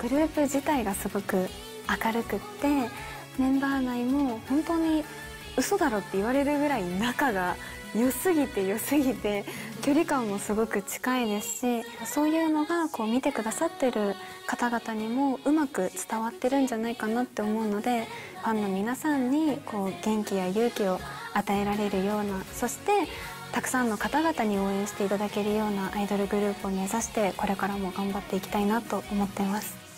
グループ自体がすごく明るくってメンバー内も本当に嘘だろって言われるぐらい仲が良すぎて良すぎて距離感もすごく近いですしそういうのがこう見てくださってる方々にもうまく伝わってるんじゃないかなって思うのでファンの皆さんにこう元気や勇気を与えられるようなそしてたくさんの方々に応援していただけるようなアイドルグループを目指してこれからも頑張っていきたいなと思ってます。